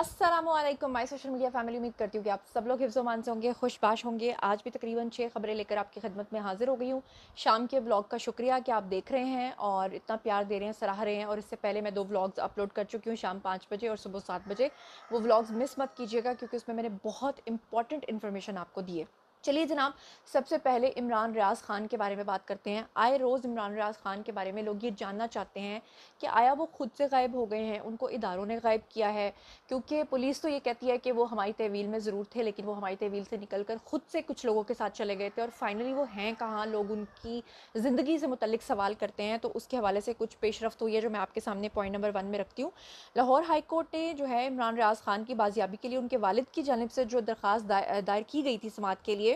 Aslam my social media family उम्मीद करती हूँ कि आप सब लोग हिफ्जमान से होंगे, खुशबाश होंगे। आज भी तकरीबन छः खबरें लेकर आपकी खदमत में हाजिर हो गई हूँ। शाम के ब्लॉग का शुक्रिया कि आप देख रहे हैं और इतना प्यार दे रहे हैं, सराह रहे हैं। और इससे पहले मैं दो व्लॉग्स अपलोड कर चुकी हूँ शाम पाँच बजे और सुबह सात बजे। वो व्लॉग्स मिस मत कीजिएगा क्योंकि उसमें मैंने बहुत इंपॉर्टेंट इन्फॉर्मेशन आपको दिए चलिए जनाब, सबसे पहले इमरान रियाज ख़ान के बारे में बात करते हैं। आए रोज़ इमरान रियाज ख़ान के बारे में लोग ये जानना चाहते हैं कि आया वो खुद से गायब हो गए हैं, उनको इदारों ने गायब किया है, क्योंकि पुलिस तो ये कहती है कि वो हमारी तहवील में ज़रूर थे, लेकिन वो हमारी तहवील से निकल कर ख़ुद से कुछ लोगों के साथ चले गए थे और फाइनली वो हैं कहाँ, लोग उनकी ज़िंदगी से मुतलिक सवाल करते हैं तो उसके हवाले से कुछ पेश रफ्त हुई है जो मैं आपके सामने पॉइंट नंबर वन में रखती हूँ। लाहौर हाई कोर्ट ने जो है इमरान रियाज ख़ान की बाजियाबी के लिए उनके वालद की जानब से जो दरख्वास्त दायर की गई थी समात के लिए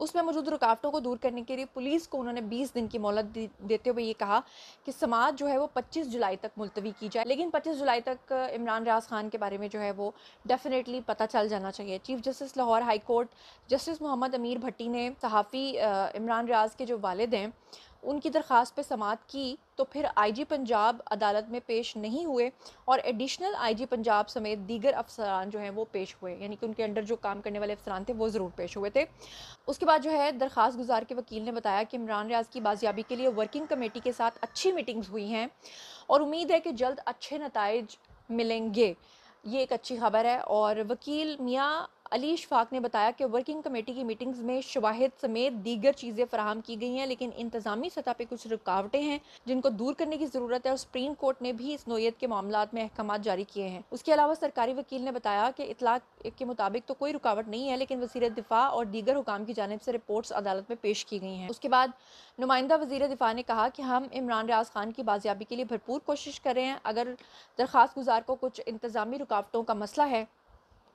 उसमें मौजूद रुकावटों को दूर करने के लिए पुलिस को उन्होंने 20 दिन की मोहलत देते हुए ये कहा कि समाज जो है वो 25 जुलाई तक मुलतवी की जाए। लेकिन 25 जुलाई तक इमरान रियाज खान के बारे में जो है वो डेफिनेटली पता चल जाना चाहिए। Chief justice Lahore high court justice Mohammad Amir Bhatti ने सहाफ़ी इमरान रियाज के जो वालद हैं उनकी दरख्वास्त पे समात की तो फिर आईजी पंजाब अदालत में पेश नहीं हुए और एडिशनल आईजी पंजाब समेत दीगर अफसरान जो हैं वो पेश हुए। यानी कि उनके अंडर जो काम करने वाले अफसरान थे, वो ज़रूर पेश हुए थे। उसके बाद जो है दरख्वास्त गुजार के वकील ने बताया कि इमरान रियाज की बाजियाबी के लिए वर्किंग कमेटी के साथ अच्छी मीटिंग्स हुई हैं और उम्मीद है कि जल्द अच्छे नतज मिलेंगे। ये एक अच्छी खबर है और वकील मियाँ अली इशफाक ने बताया कि वर्किंग कमेटी की मीटिंग्स में शवाहद समेत दीगर चीज़ें फराहम की गई हैं, लेकिन इंतज़ामी सतह पर कुछ रुकावटें हैं जिनको दूर करने की ज़रूरत है और सुप्रीम कोर्ट ने भी इस नोयत के मामला में अहकाम जारी किए हैं। उसके अलावा सरकारी वकील ने बताया कि इतलाक के मुताबिक तो कोई रुकावट नहीं है, लेकिन वज़ीर दिफा और दीगर हुकाम की जानब से रिपोर्ट्स अदालत में पेश की गई हैं। उसके बाद नुमाइंदा वज़ीर दिफा ने कहा कि हम इमरान रियाज खान की बाजियाबी के लिए भरपूर कोशिश कर रहे हैं। अगर दरख्वास्त गुजार को कुछ इंतज़ामी रुकावटों का मसला है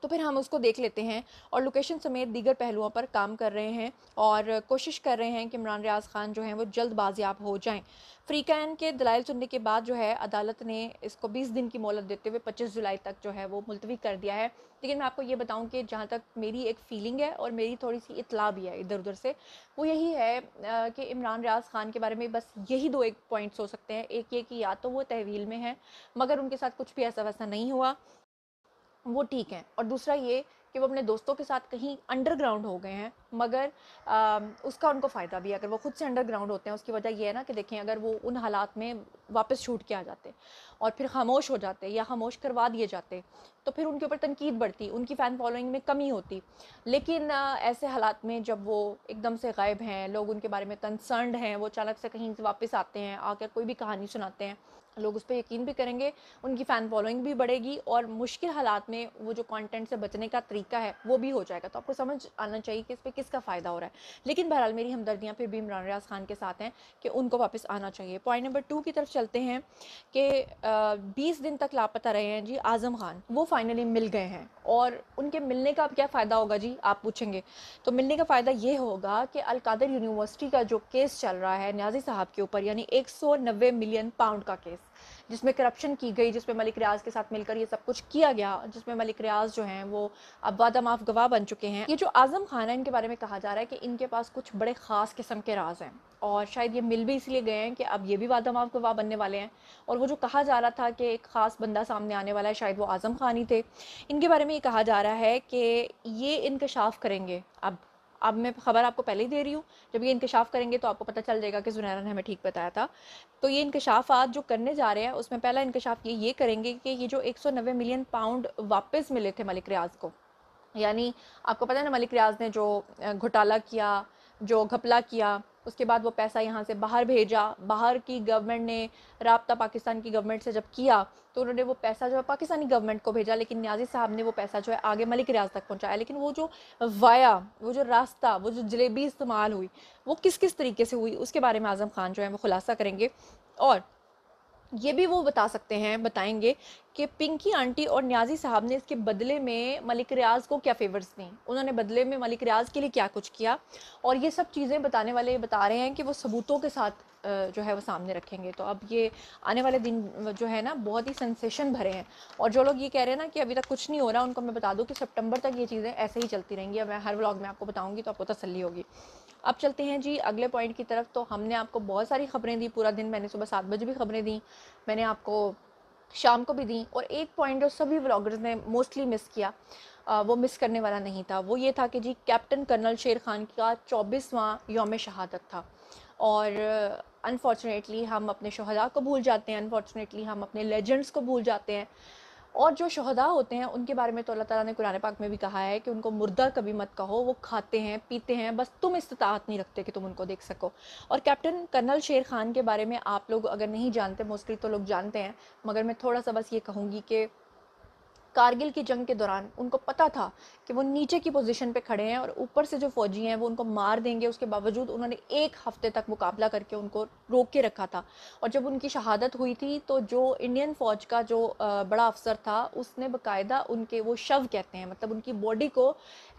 तो फिर हम उसको देख लेते हैं और लोकेशन समेत दीगर पहलुओं पर काम कर रहे हैं और कोशिश कर रहे हैं कि इमरान रियाज खान जो हैं वो जल्द बाजियाब हो जाएँ। फ्री कैन के दलाइल सुनने के बाद जो है अदालत ने इसको 20 दिन की मोहलत देते हुए 25 जुलाई तक जो है वो मुलतवी कर दिया है। लेकिन मैं आपको ये बताऊँ कि जहाँ तक मेरी एक फ़ीलिंग है और मेरी थोड़ी सी इतला भी है इधर उधर से, वो यही है कि इमरान रियाज खान के बारे में बस यही दो एक पॉइंट्स हो सकते हैं। एक ये कि या तो वो तहवील में है, मगर उनके साथ कुछ भी ऐसा वैसा नहीं हुआ। वो ठीक है। और दूसरा ये कि वो अपने दोस्तों के साथ कहीं अंडरग्राउंड हो गए हैं मगर आ, उसका उनको फ़ायदा भी है। अगर वो खुद से अंडरग्राउंड होते हैं उसकी वजह ये है ना कि देखें अगर वो उन हालात में वापस छूट के आ जाते और फिर खामोश हो जाते या खामोश करवा दिए जाते तो फिर उनके ऊपर तनकीद बढ़ती उनकी फ़ैन फॉलोइंग में कमी होती। लेकिन आ, ऐसे हालात में जब वो एकदम से गायब हैं लोग उनके बारे में कंसर्नड हैं वो अचानक से कहीं से वापस आते हैं आकर कोई भी कहानी सुनाते हैं लोग उस पर यकीन भी करेंगे, उनकी फ़ैन फॉलोइंग भी बढ़ेगी और मुश्किल हालात में वो जो कंटेंट से बचने का तरीका है, वो भी हो जाएगा। तो आपको समझ आना चाहिए कि इस पर किसका फ़ायदा हो रहा है। लेकिन बहरहाल मेरी हमदर्दियाँ फिर भी इमरान रियाज खान के साथ हैं कि उनको वापस आना चाहिए। पॉइंट नंबर टू की तरफ़ चलते हैं कि बीस दिन तक लापता रहे हैं जी आज़म खान। वो फाइनली मिल गए हैं। और उनके मिलने का क्या फ़ायदा होगा जी, आप पूछेंगे। तो मिलने का फ़ायदा ये होगा कि अलकादर यूनिवर्सिटी का जो केस चल रहा है न्याजी साहब के ऊपर, यानी एक सौ नब्बे मिलियन पाउंड का केस, जिसमें करप्शन की गई, जिसमें मलिक रियाज के साथ मिलकर ये सब कुछ किया गया, जिसमें मलिक रियाज जो हैं वो अब वादा माफ़ गवाह बन चुके हैं। ये जो आज़म खान है, इनके बारे में कहा जा रहा है कि इनके पास कुछ बड़े ख़ास किस्म के राज हैं। और शायद ये मिल भी इसलिए गए हैं कि अब ये भी वादा माफ़ गवाह बनने वाले हैं। और वो जो कहा जा रहा था कि एक ख़ास बंदा सामने आने वाला है, शायद वो आज़म खान ही थे। इनके बारे में ये कहा जा रहा है कि ये इनकशाफ करेंगे। अब अब मैं खबर आपको पहले ही दे रही हूँ। जब ये इंकशाफ करेंगे तो आपको पता चल जाएगा कि जुनैरा ने हमें ठीक बताया था। तो ये इंकशाफात जो करने जा रहे हैं, उसमें पहला इंकशाफ ये ये करेंगे कि ये जो 190 मिलियन पाउंड वापस मिले थे मलिक रियाज को, यानी आपको पता है ना, मलिक रियाज ने जो घोटाला किया, जो घपला किया उसके बाद वो पैसा यहाँ से बाहर भेजा। बाहर की गवर्नमेंट ने रबता पाकिस्तान की गवर्नमेंट से जब किया तो उन्होंने वो पैसा जो है पाकिस्तानी गवर्नमेंट को भेजा, लेकिन न्याजी साहब ने वो पैसा जो है आगे मलिक रियाज तक पहुँचाया। लेकिन वो जो वाया, वो जो रास्ता, वो जो जलेबी इस्तेमाल हुई, वो किस किस तरीके से हुई, उसके बारे में आज़म खान जो है वो खुलासा करेंगे। और ये भी वो बता सकते हैं, बताएँगे कि पिंकी आंटी और न्याजी साहब ने इसके बदले में मलिक रियाज को क्या फेवर्स दी? उन्होंने बदले में मलिक रियाज के लिए क्या कुछ किया? और ये सब चीज़ें बताने वाले, बता रहे हैं कि वो सबूतों के साथ जो है वो सामने रखेंगे। तो अब ये आने वाले दिन जो है ना, बहुत ही सेंसेशन भरे हैं। और जो लोग ये कह रहे हैं ना कि अभी तक कुछ नहीं हो रहा, उनको मैं बता दूँ कि सितंबर तक ये चीज़ें ऐसे ही चलती रहेंगी। अब मैं हर व्लॉग में आपको बताऊँगी तो आपको तसली होगी। अब चलते हैं जी अगले पॉइंट की तरफ़। तो हमने आपको बहुत सारी खबरें दी पूरा दिन। मैंने सुबह सात बजे भी खबरें दी मैंने आपको शाम को भी दी और एक पॉइंट जो सभी व्लॉगर्स ने मोस्टली मिस किया आ, वो मिस करने वाला नहीं था। वो ये था कि जी कैप्टन कर्नल शेर खान का चौबीसवां योम शहादत था और अनफॉर्चुनेटली हम अपने शहदा को भूल जाते हैं। अनफॉर्चुनेटली हम अपने लेजेंड्स को भूल जाते हैं। और जो शहदा होते हैं, उनके बारे में तो अल्लाह ताला ने कुरान पाक में भी कहा है कि उनको मुर्दा कभी मत कहो, वो खाते हैं, पीते हैं, बस तुम इस्तात नहीं रखते कि तुम उनको देख सको। और कैप्टन कर्नल शेर खान के बारे में आप लोग अगर नहीं जानते, मोस्टली तो लोग जानते हैं, मगर मैं थोड़ा सा बस ये कहूँगी कि कारगिल की जंग के दौरान उनको पता था कि वो नीचे की पोजीशन पे खड़े हैं और ऊपर से जो फौजी हैं, वो उनको मार देंगे। उसके बावजूद उन्होंने एक हफ़्ते तक मुकाबला करके उनको रोक के रखा था। और जब उनकी शहादत हुई थी तो जो इंडियन फ़ौज का जो बड़ा अफसर था, उसने बाकायदा उनके वो शव कहते हैं मतलब उनकी बॉडी को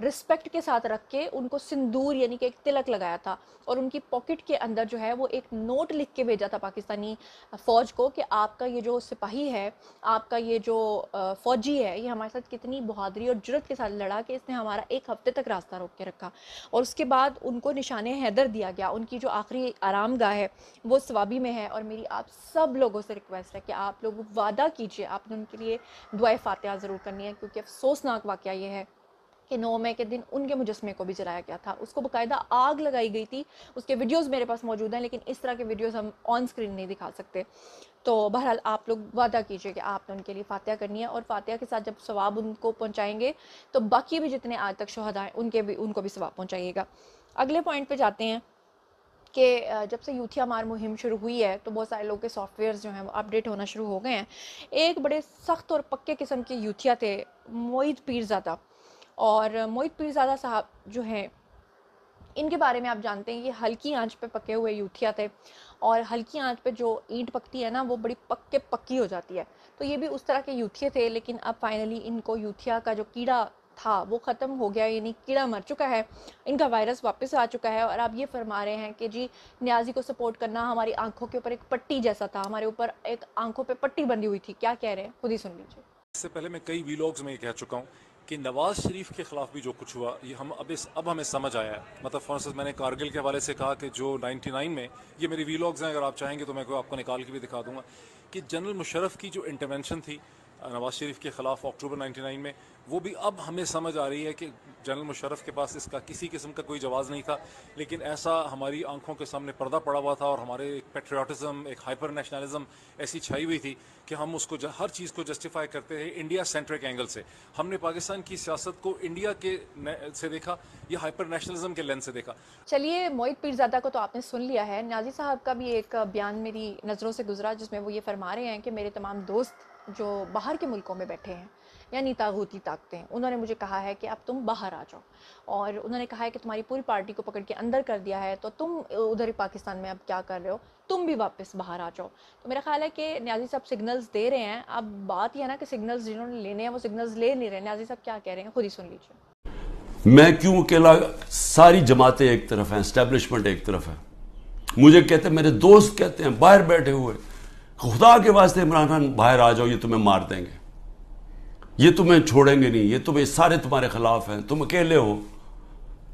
रिस्पेक्ट के साथ रख के उनको सिंदूर यानी कि एक तिलक लगाया था और उनकी पॉकेट के अंदर जो है वो एक नोट लिख के भेजा था पाकिस्तानी फ़ौज को कि आपका ये जो सिपाही है, आपका ये जो फ़ौजी है ये हमारे साथ कितनी बहादुरी और ज़रूरत के साथ लड़ा कि इसने हमारा एक हफ़्ते तक रास्ता रोक के रखा। और उसके बाद उनको निशान हैदर दिया गया। उनकी जो आखिरी आराम है, वो स्वाबी में है। और मेरी आप सब लोगों से रिक्वेस्ट है कि आप लोग वादा कीजिए, आपने उनके लिए दुआ फातह ज़रूर करनी है, क्योंकि अफसोसनाक वाक़ ये है। कि नौ मई के दिन उनके मुजस्मे को भी जलाया गया था। उसको बाकायदा आग लगाई गई थी। उसके वीडियोस मेरे पास मौजूद हैं, लेकिन इस तरह के वीडियोस हम ऑन स्क्रीन नहीं दिखा सकते। तो बहरहाल आप लोग वादा कीजिए कि आपने उनके लिए फातिहा करनी है और फातिहा के साथ जब सवाब उनको पहुँचाएँगे तो बाकी भी जितने आज तक शहदा हैं, उनके भी, उनको भी सवाब पहुँचाइएगा। अगले पॉइंट पर जाते हैं कि जब से यूथिया मार मुहिम शुरू हुई है तो बहुत सारे लोगों के सॉफ्टवेयर जो हैं, वो अपडेट होना शुरू हो गए हैं। एक बड़े सख्त और पक्के किस्म के यूथिया थे, मोहित पीरजादा। और मोहित पीरजादा साहब जो हैं, इनके बारे में आप जानते हैं, ये हल्की आँच पे पके हुए यूथिया थे और हल्की आँच पे जो ईंट पकती है ना, वो बड़ी पक्के पक्की हो जाती है। तो ये भी उस तरह के यूथिया थे, लेकिन अब फाइनली इनको यूथिया का जो कीड़ा था, वो ख़त्म हो गया, यानी कीड़ा मर चुका है। इनका वायरस वापस आ चुका है और आप ये फरमा रहे हैं कि जी, न्याजी को सपोर्ट करना हमारी आँखों के ऊपर एक पट्टी जैसा था, हमारे ऊपर एक आँखों पे पट्टी बंधी हुई थी। क्या कह रहे हैं? खुद ही सुन लीजिए। इससे पहले मैं कई वीलॉग्स में कह चुका हूँ कि नवाज़ शरीफ के खिलाफ भी जो कुछ हुआ, ये हम अब इस अब हमें समझ आया है। मतलब फॉर मैंने कारगिल के हवाले से कहा कि जो 99 में, ये मेरी वीलॉग्स हैं, अगर आप चाहेंगे तो मैं आपको निकाल के भी दिखा दूँगा कि जनरल मुशरफ की जो इंटरवेंशन थी नवाज़ शरीफ के ख़िलाफ़ अक्टूबर 99 में, वो भी अब हमें समझ आ रही है कि जनरल मुशरफ के पास इसका किसी किस्म का कोई जवाब नहीं था, लेकिन ऐसा हमारी आँखों के सामने पर्दा पड़ा हुआ था और हमारे एक पेट्रियाटिज़म एक हाइपर नेशनलिज्म ऐसी छाई हुई थी कि हम उसको हर चीज़ को जस्टिफाई करते थे इंडिया सेंट्रिक एंगल से। हमने पाकिस्तान की सियासत को इंडिया के से देखा, या हाइपर नेशनलिज्म के लेंस से देखा। चलिए, मोहित पीरजादा को तो आपने सुन लिया है। नाजी साहब का भी एक बयान मेरी नज़रों से गुजरा, जिसमें वो ये फरमा रहे हैं कि मेरे तमाम दोस्त जो बाहर के मुल्कों में बैठे हैं यानी तागूती ताकतें उन्होंने मुझे कहा है कि अब तुम बाहर आ जाओ। और उन्होंने कहा है कि तुम्हारी पूरी पार्टी को पकड़ के अंदर कर दिया है तो तुम उधर ही पाकिस्तान में अब क्या कर रहे हो? तुम भी वापस बाहर आ जाओ। तो मेरा ख्याल है कि न्याजी साहब सिग्नल्स दे रहे हैं। अब बात यह है ना कि सिग्नल्स जिन्होंने लेने हैं, वो सिग्नल्स ले नहीं रहे। न्याजी साहब क्या कह रहे हैं? खुद ही सुन लीजिए। मैं क्यों अकेला? सारी जमातें एक तरफ़ हैं स्टैब्लिशमेंट एक तरफ़ है। मुझे कहते मेरे दोस्त कहते हैं, बाहर बैठे हुए। खुदा के वास्ते इमरान खान बाहर आ जाओ, ये तुम्हें मार देंगे। ये तुम्हें छोड़ेंगे नहीं, ये तुम्हें सारे तुम्हारे खिलाफ हैं। तुम अकेले हो।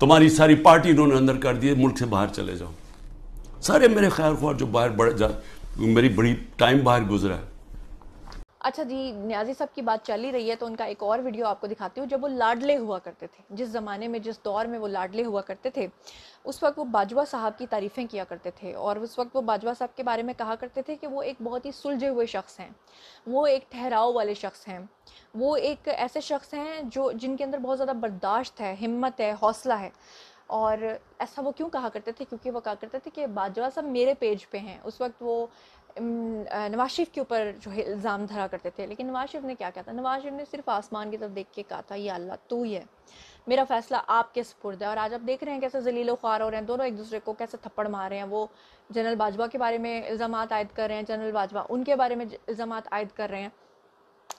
तुम्हारी सारी पार्टी इन्होंने अंदर कर दी मुल्क से बाहर चले जाओ। सारे मेरे ख्याल ख्वार जो बाहर बढ़ जा, मेरी बड़ी टाइम बाहर गुजरा है। अच्छा जी, न्याजी साहब की बात चल ही रही है तो उनका एक और वीडियो आपको दिखाती हूँ, जब वो लाडले हुआ करते थे। जिस ज़माने में, जिस दौर में वो लाडले हुआ करते थे, उस वक्त वो बाजवा साहब की तारीफ़ें किया करते थे और उस वक्त वो बाजवा साहब के बारे में कहा करते थे कि वो एक बहुत ही सुलझे हुए शख्स हैं। वो एक ठहराव वाले शख्स हैं। वो एक ऐसे शख्स हैं जो, जिनके अंदर बहुत ज़्यादा बर्दाश्त है, हिम्मत है, हौसला है। और ऐसा वो क्यों कहा करते थे? क्योंकि वो कहा करते थे कि बाजवा साहब मेरे पेज पे हैं। उस वक्त वो नवाज़ शरीफ के ऊपर जो है इल्ज़ाम धरा करते थे, लेकिन नवाज़ शरीफ ने क्या कहा था? नवाज़ शरीफ ने सिर्फ़ आसमान की तरफ़ देख के कहा था, ये अल्लाह तू ही है। मेरा फैसला आपके सपुर्द है। और आज आप देख रहे हैं कैसे जलीलो ख्वार हो रहे हैं, दोनों एक दूसरे को कैसे थप्पड़ मार रहे हैं। वो जनरल बाजवा के बारे में इल्ज़ाम आयद कर रहे हैं, जनरल बाजवा उनके बारे में इल्ज़ाम आयद कर रहे हैं।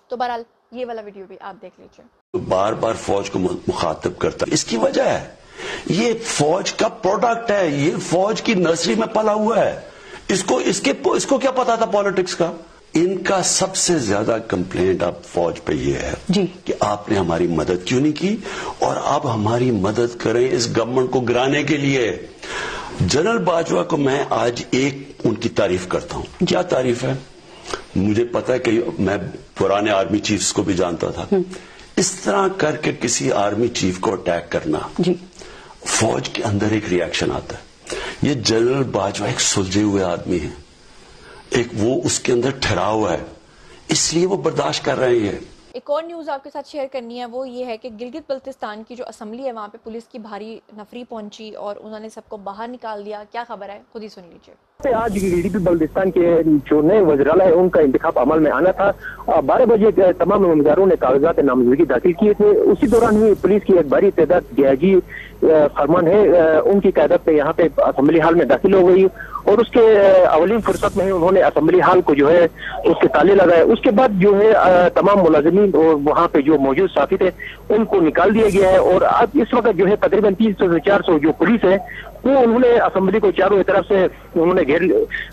तो बहरहाल, ये वाला वीडियो भी आप देख लीजिए। बार बार फौज को मुखातब करता इसकी वजह है, ये फौज का प्रोडक्ट है, ये फौज की नर्सरी में पला हुआ है। इसको इसके इसको क्या पता था पॉलिटिक्स का? इनका सबसे ज़्यादा कंप्लेंट अब फौज पे ये है जी। कि आपने हमारी मदद क्यों नहीं की? और अब हमारी मदद करें इस गवर्नमेंट को गिराने के लिए। जनरल बाजवा को मैं आज एक उनकी तारीफ़ करता हूँ। क्या तारीफ़ है? मुझे पता है कि मैं पुराने आर्मी चीफ्स को भी जानता था। इस तरह करके किसी आर्मी चीफ को अटैक करना जी। फौज के अंदर एक रिएक्शन आता है। ये जनरल बाजवा एक सुलझे हुए आदमी है। एक वो उसके अंदर ठहरा हुआ है। इसलिए वो बर्दाश्त कर रहे हैं। एक और न्यूज़ आपके साथ शेयर करनी है, वो ये है कि गिलगित बल्तिस्तान की जो असम्बली है, वहाँ पे पुलिस की भारी नफरी पहुँची और उन्होंने सबको बाहर निकाल दिया। क्या खबर है? खुद ही सुन लीजिए। आज गिलगित बल्दिस्तान के जो नए वजराला है उनका इंतखाब अमल में आना था। बारह बजे तमाम उम्मीदवारों ने कागजात नामजदगी दाखिल किए थे। उसी दौरान ही पुलिस की एक बड़ी तादाद गयाजी अ, फरमान है उनकी क्यादत पे यहाँ पे असम्बली हाल में दाखिल हो गई। और उसके अ, अवलिन फुर्सत में उन्होंने असम्बली हाल को जो है उसके ताले लगाए। उसके बाद जो है तमाम मुलाजमीन और वहाँ पे जो मौजूद साथी थे उनको निकाल दिया गया है। और अब इस वक्त जो है तकरीबन तीन सौ से चार सौ जो पुलिस है वो उन्होंने असेंबली को चारों तरफ़ से उन्होंने घेर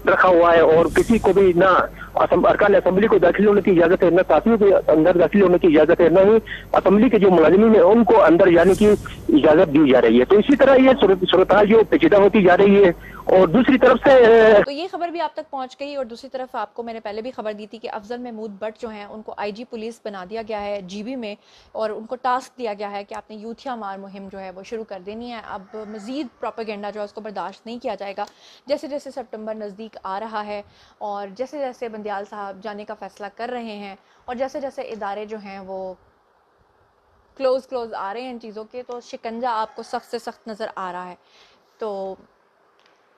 रखा हुआ है और किसी को भी ना अरकान असम्बली को दाखिल होने की इजाज़त है, न साथियों के अंदर दाखिल होने की इजाज़त है, न ही असम्बली के जो मुलाजिमीन है, उनको अंदर जाने की इजाज़त दी जा रही है। तो इसी तरह ये सूरत जो पेचीदा होती जा रही है, और दूसरी तरफ़ से तो ये खबर भी आप तक पहुँच गई, और दूसरी तरफ़ आपको मैंने पहले भी खबर दी थी कि अफजल महमूद भट्ट जो हैं, उनको आईजी पुलिस बना दिया गया है जीबी में, और उनको टास्क दिया गया है कि आपने यूथिया मार मुहिम जो है, वो शुरू कर देनी है। अब मज़ीद प्रोपागेंडा जो है, उसको बर्दाश्त नहीं किया जाएगा। जैसे जैसे सितंबर नज़दीक आ रहा है, और जैसे जैसे बंदयाल साहब जाने का फ़ैसला कर रहे हैं और जैसे जैसे इदारे जो हैं वो क्लोज़ क्लोज़ आ रहे हैं इन चीज़ों के तो शिकंजा आपको सख्त से सख्त नज़र आ रहा है। तो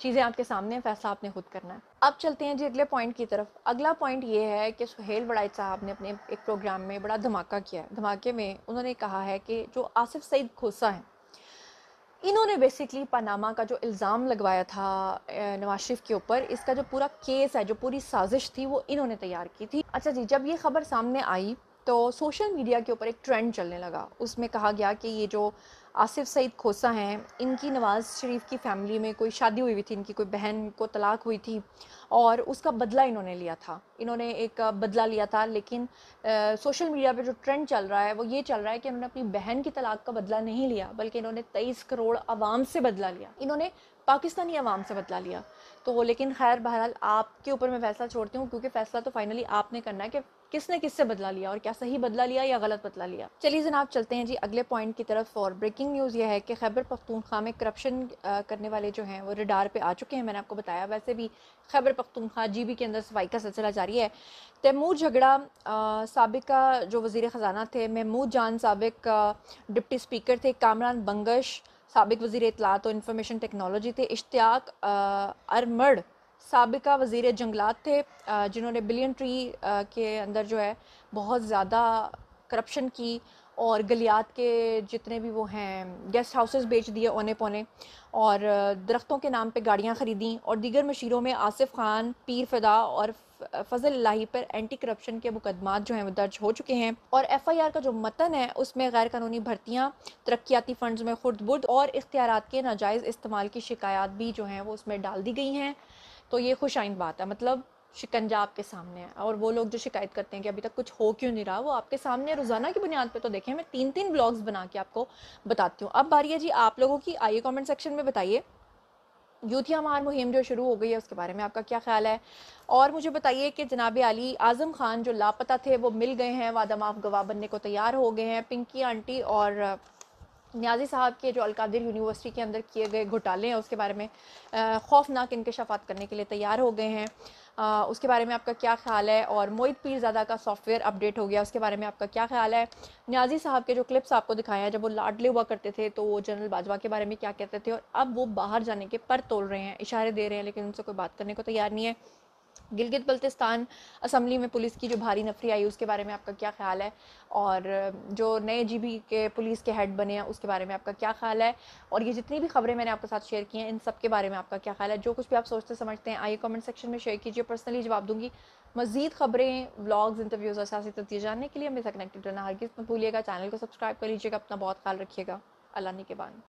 चीज़ें आपके सामने हैं, फैसला आपने खुद करना है। अब चलते हैं जी अगले पॉइंट की तरफ़। अगला पॉइंट ये है कि सुहेल बड़ाई साहब ने अपने एक प्रोग्राम में बड़ा धमाका किया है। धमाके में उन्होंने कहा है कि जो आसिफ सईद खोसा हैं इन्होंने बेसिकली पनामा का जो इल्ज़ाम लगवाया था नवाज़ शरीफ के ऊपर, इसका जो पूरा केस है, जो पूरी साजिश थी, वो इन्होंने तैयार की थी। अच्छा जी, जब ये खबर सामने आई तो सोशल मीडिया के ऊपर एक ट्रेंड चलने लगा। उसमें कहा गया कि ये जो आसिफ सईद खोसा हैं। इनकी नवाज़ शरीफ की फैमिली में कोई शादी हुई हुई थी इनकी कोई बहन को तलाक हुई थी और उसका बदला इन्होंने लिया था। इन्होंने एक बदला लिया था लेकिन आ, सोशल मीडिया पे जो ट्रेंड चल रहा है वो ये चल रहा है कि इन्होंने अपनी बहन की तलाक का बदला नहीं लिया बल्कि इन्होंने तेईस करोड़ आवाम से बदला लिया। इन्होंने पाकिस्तानी आवाम से बदला लिया। तो लेकिन खैर बहरहाल आपके ऊपर मैं फैसला छोड़ती हूँ क्योंकि फैसला तो फाइनली आपने करना है कि किसने किससे बदला लिया और क्या सही बदला लिया या गलत बदला लिया? चलिए जनाब, चलते हैं जी अगले पॉइंट की तरफ़ और ब्रेकिंग न्यूज़ ये है कि खैबर पख्तूनख्वा में करप्शन करने वाले जो हैं वो रिडार पे आ चुके हैं, मैंने आपको बताया। वैसे भी खैबर पख्तूनख्वा जीबी के अंदर सफ़ाई का सिलसिला जारी है। तैमूर झगड़ा सबका जो वज़ी ख़जाना थे, महमूद जान सबक डिप्टी स्पीकर थे, कामरान बंगश सबक वज़ी इतलात और इंफॉर्मेशन टेक्नोलॉजी थे, इश्तियाक अरमड़ सबका वज़ी जंगलात थे जिन्होंने बिलियन ट्री के अंदर जो है बहुत ज़्यादा करप्शन की और गलियात के जितने भी वो हैं, गेस्ट हाउसेस बेच दिए औने पौने और दरख्तों के नाम पे गाड़ियाँ ख़रीदी और दीगर मशीरों में आसिफ खान, पीर फदा और फजल लाही पर एंटी करप्शन के मुकदमात जो हैं वो दर्ज हो चुके हैं और एफ़ आई आर का जो मतन है, उसमें गैर कानूनी भर्तियाँ, तरक्याती फ़ंड्स में खुर्द बुर्द और इख्तियार के नाजायज़ इस्तेमाल की शिकायत भी जो हैं वो उसमें डाल दी गई हैं। तो ये खुश आइंद बात है। मतलब शिकंजा आपके सामने है और वो लोग जो शिकायत करते हैं कि अभी तक कुछ हो क्यों नहीं रहा, वो आपके सामने रोज़ाना की बुनियाद पे तो देखें, मैं तीन तीन ब्लॉग्स बना के आपको बताती हूँ। अब बारी है जी आप लोगों की, आइए कमेंट सेक्शन में बताइए। यूथिया मार मुहिम जो शुरू हो गई है, उसके बारे में आपका क्या ख्याल है? और मुझे बताइए कि जनाब अली आज़म खान जो लापता थे, वो मिल गए हैं, वादा माफ़ गवाह बनने को तैयार हो गए हैं। पिंकी आंटी और न्याजी साहब के जो अलकादिर यूनिवर्सिटी के अंदर किए गए घोटाले हैं उसके बारे में खौफनाक इंकशाफात करने के लिए तैयार हो गए हैं। अ, उसके बारे में आपका क्या ख्याल है? और मोहित पीरज़ादा का सॉफ्टवेयर अपडेट हो गया उसके बारे में आपका क्या ख्याल है? न्याजी साहब के जो क्लिप्स आपको दिखाए हैं जब वो लाडले हुआ करते थे तो वो जनरल बाजवा के बारे में क्या कहते थे? और अब वो बाहर जाने के पर तोल रहे हैं इशारे दे रहे हैं लेकिन उनसे कोई बात करने को तैयार नहीं है। गिलगित बल्तिस्तान असम्बली में पुलिस की जो भारी नफरी आई, उसके बारे में आपका क्या ख्याल है? और, जो नए जीबी के पुलिस के हेड बने हैं, उसके बारे में आपका क्या ख्याल है? और ये जितनी भी खबरें मैंने आपके साथ शेयर की हैं, इन सब के बारे में आपका क्या ख्याल है? जो कुछ भी आप सोचते समझते हैं, आइए कमेंट सेक्शन में शेयर कीजिए। पर्सनली जवाब दूँगी, मजीद खबरें व्लॉग्स इंटरव्यूज़ और सियासी तथ्य जानने के लिए हमें कनेक्टेड रहना हरगिज़। मत भूलिएगा चैनल को सब्सक्राइब कर लीजिएगा, अपना बहुत ख्याल रखिएगा। अल्लाह के बाद।